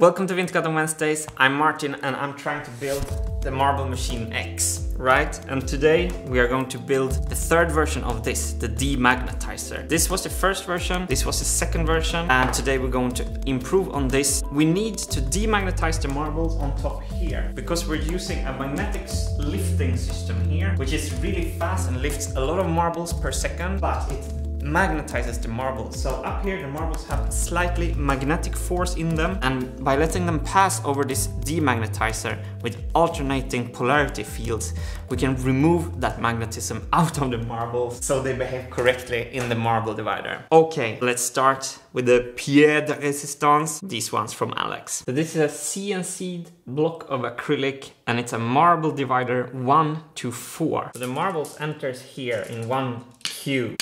Welcome to Wintergatan Wednesdays. I'm Martin and I'm trying to build the Marble Machine X, right? And today we are going to build the third version of this, the demagnetizer. This was the first version, this was the second version, and today we're going to improve on this. We need to demagnetize the marbles on top here because we're using a magnetic lifting system here, which is really fast and lifts a lot of marbles per second, but it magnetizes the marbles. So up here the marbles have slightly magnetic force in them and by letting them pass over this demagnetizer with alternating polarity fields we can remove that magnetism out of the marbles so they behave correctly in the marble divider. Okay, let's start with the pied de resistance, these ones from Alex. So this is a CNC block of acrylic and it's a marble divider 1 to 4. So the marbles enters here in one cube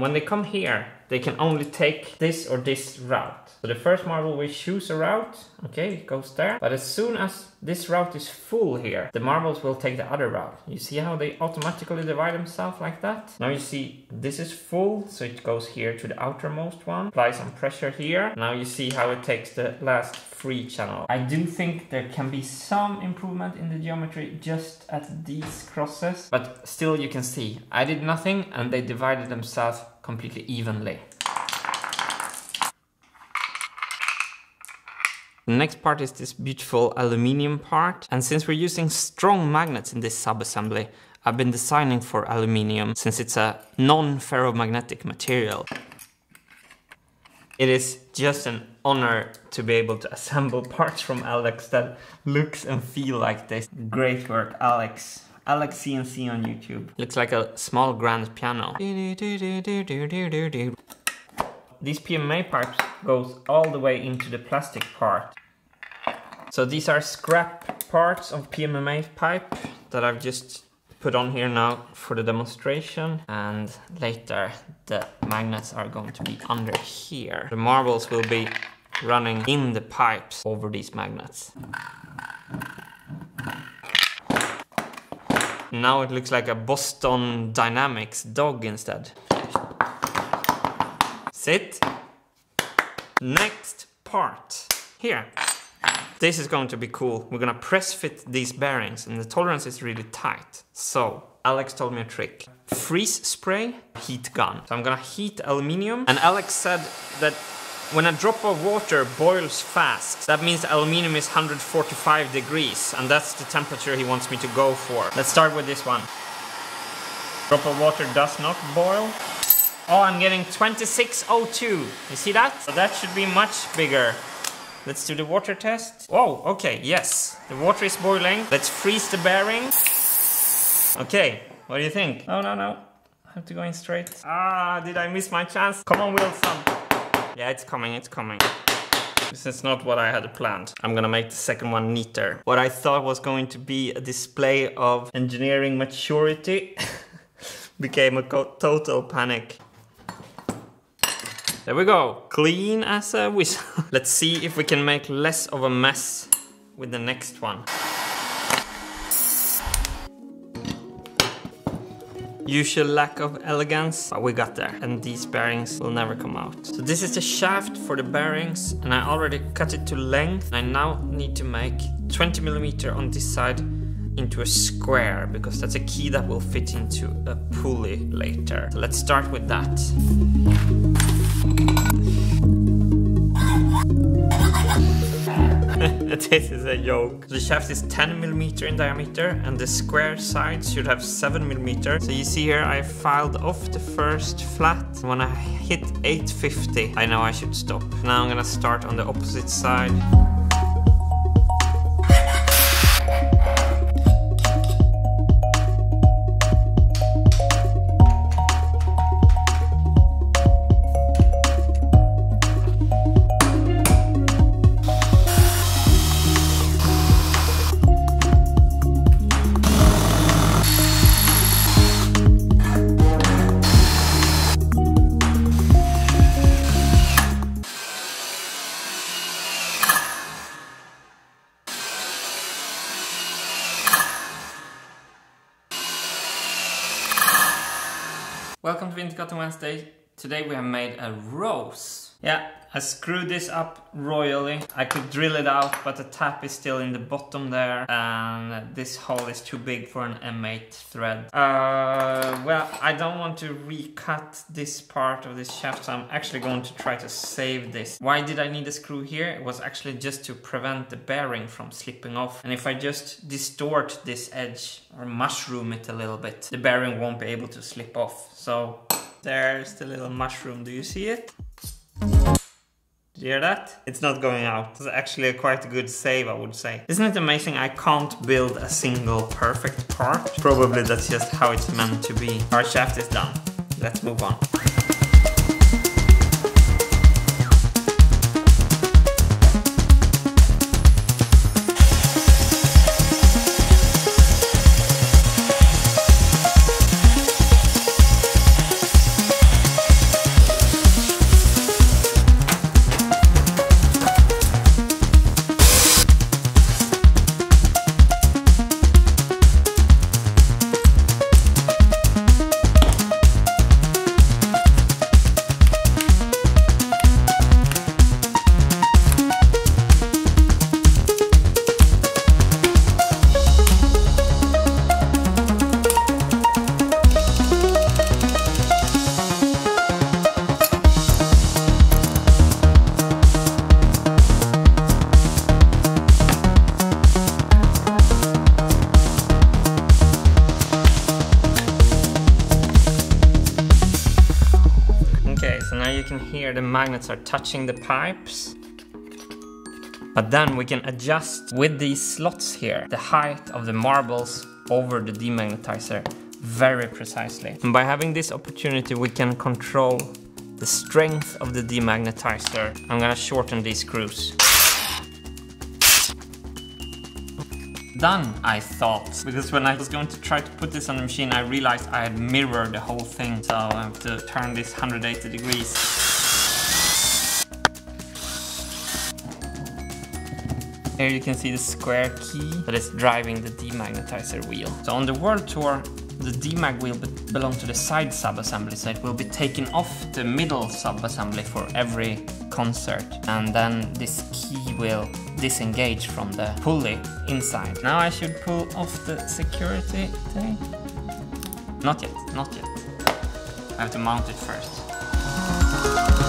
when they come here, they can only take this or this route. So the first marble we choose a route, okay, it goes there. But as soon as this route is full here, the marbles will take the other route. You see how they automatically divide themselves like that? Now you see this is full, so it goes here to the outermost one. Apply some pressure here. Now you see how it takes the last free channel. I do think there can be some improvement in the geometry just at these crosses, but still you can see I did nothing and they divided themselves completely evenly. Next part is this beautiful aluminium part. And since we're using strong magnets in this sub-assembly, I've been designing for aluminium since it's a non-ferromagnetic material. It is just an honor to be able to assemble parts from Alex that looks and feel like this. Great work, Alex. Alex CNC on YouTube. Looks like a small grand piano. These PMA pipes goes all the way into the plastic part. So these are scrap parts of PMMA pipe that I've just put on here now for the demonstration and later the magnets are going to be under here. The marbles will be running in the pipes over these magnets. Now it looks like a Boston Dynamics dog instead. Sit. Next part. Here. This is going to be cool. We're gonna press fit these bearings and the tolerance is really tight. So, Alex told me a trick. Freeze spray, heat gun. So I'm gonna heat aluminium and Alex said that when a drop of water boils fast, that means aluminium is 145 degrees and that's the temperature he wants me to go for. Let's start with this one. Drop of water does not boil. Oh, I'm getting 2602. You see that? So that should be much bigger. Let's do the water test. Oh, okay, yes. The water is boiling. Let's freeze the bearing. Okay, what do you think? Oh, no, no. I have to go in straight. Ah, did I miss my chance? Come on, Wilson. Yeah, it's coming, it's coming. This is not what I had planned. I'm gonna make the second one neater. What I thought was going to be a display of engineering maturity became a total panic. There we go. Clean as a whistle. Let's see if we can make less of a mess with the next one. Usual lack of elegance, but we got there. And these bearings will never come out. So this is the shaft for the bearings and I already cut it to length. I now need to make 20 millimeter on this side into a square because that's a key that will fit into a pulley later. So let's start with that. This is a joke. The shaft is 10 millimeter in diameter and the square sides should have 7 millimeter. So you see here I filed off the first flat. When I hit 850 I know I should stop. Now I'm gonna start on the opposite side. Welcome to Wintergatan Wednesday. Today we have made a rose. Yeah, I screwed this up royally. I could drill it out, but the tap is still in the bottom there. And this hole is too big for an M8 thread. Uh, well, I don't want to recut this part of this shaft, so I'm actually going to try to save this. Why did I need a screw here? It was actually just to prevent the bearing from slipping off. And if I just distort this edge or mushroom it a little bit, the bearing won't be able to slip off. So there's the little mushroom. Do you see it? Did you hear that? It's not going out. It's actually a quite good save, I would say. Isn't it amazing? I can't build a single perfect part. Probably that's just how it's meant to be. Our shaft is done. Let's move on. Here the magnets are touching the pipes. But then we can adjust with these slots here the height of the marbles over the demagnetizer very precisely. And by having this opportunity we can control the strength of the demagnetizer. I'm gonna shorten these screws. Done, I thought. Because when I was going to try to put this on the machine, I realized I had mirrored the whole thing. So I have to turn this 180 degrees. Here you can see the square key that is driving the demagnetizer wheel. So on the World Tour, the demag wheel be belong to the side sub-assembly, so it will be taken off the middle sub-assembly for every concert. And then this key will disengage from the pulley inside. Now I should pull off the security thing. Not yet, not yet. I have to mount it first.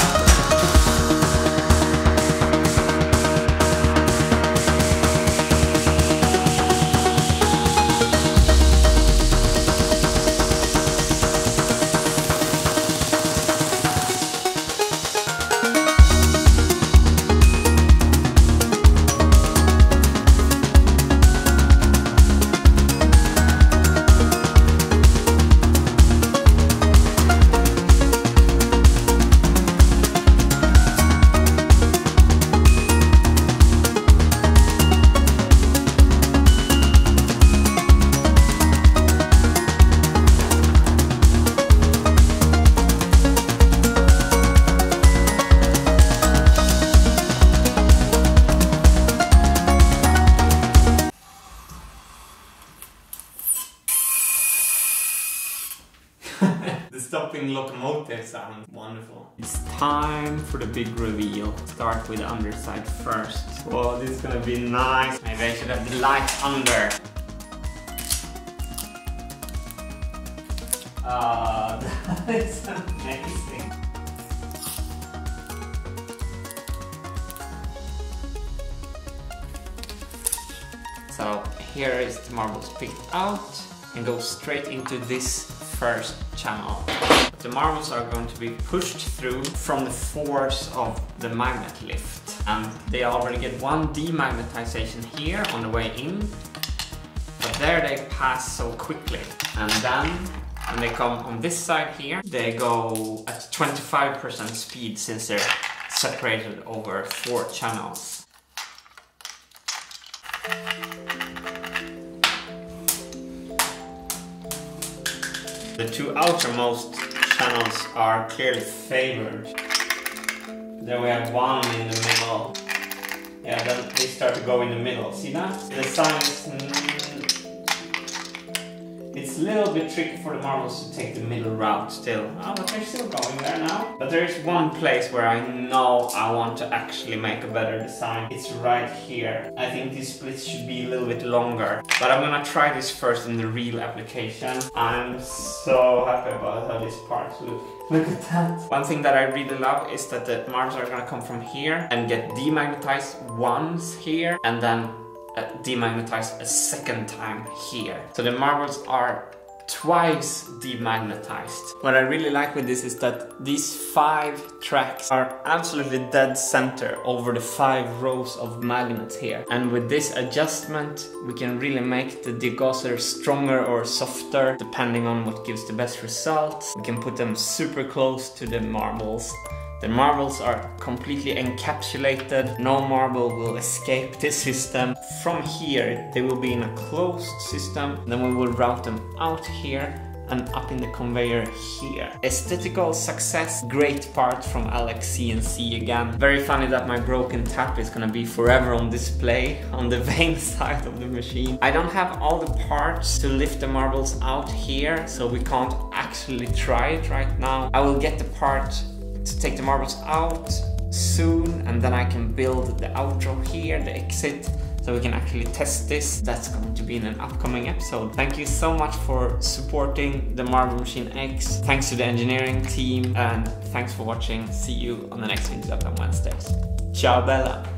Locomotive sound. Wonderful. It's time for the big reveal. Start with the underside first. Oh, this is gonna be nice. Maybe I should have the light under. Uh, that is amazing. So here is the marbles picked out and go straight into this first channel. The marbles are going to be pushed through from the force of the magnet lift. And they already get one demagnetization here on the way in, but there they pass so quickly. And then when they come on this side here, they go at 25% speed since they're separated over four channels. The two outermost channels are clearly favored. There we have one in the middle. Yeah, then they start to go in the middle. See that? The sign is... It's a little bit tricky for the marbles to take the middle route still. Oh, but they're still going there now. But there is one place where I know I want to actually make a better design. It's right here. I think these splits should be a little bit longer. But I'm gonna try this first in the real application. I'm so happy about how these parts look. Look at that. One thing that I really love is that the marbles are gonna come from here and get demagnetized once here and then uh, demagnetized a second time here. So the marbles are twice demagnetized. What I really like with this is that these five tracks are absolutely dead center over the five rows of magnets here. And with this adjustment, we can really make the degausser stronger or softer depending on what gives the best results. We can put them super close to the marbles the marbles are completely encapsulated, no marble will escape this system. From here they will be in a closed system, then we will route them out here and up in the conveyor here. Aesthetical success, great part from Alex CNC again. Very funny that my broken tap is gonna be forever on display on the vane side of the machine. I don't have all the parts to lift the marbles out here, so we can't actually try it right now. I will get the part to take the marbles out soon and then I can build the outro here, the exit, so we can actually test this. That's going to be in an upcoming episode. Thank you so much for supporting the Marble Machine X. Thanks to the engineering team and thanks for watching. See you on the next video on Wednesdays. Ciao Bella!